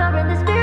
discover in the spirit.